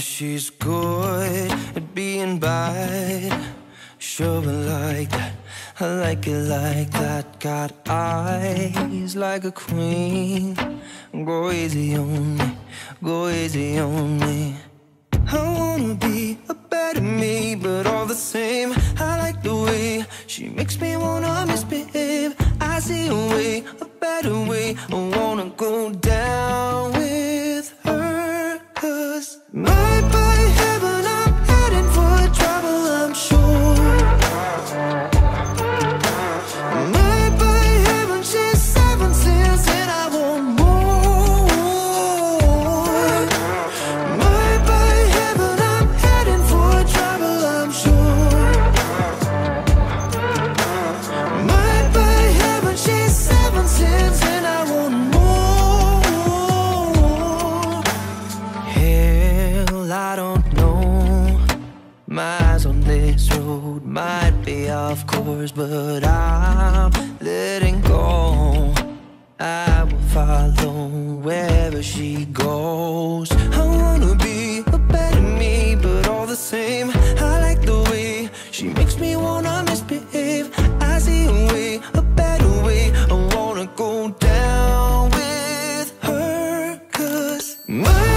She's good at being bad. Sure, like that. I like it like that. Got eyes like a queen. Go easy on me, go easy on me. I wanna be a better me, but all the same, I like the way she makes me wanna misbehave. I see a way, a better way. all I don't know. My eyes on this road might be off course, but I'm letting go. I will follow wherever she goes. I wanna be a better me, but all the same, I like the way she makes me wanna misbehave. I see a way, a better way. I wanna go down with her, cause my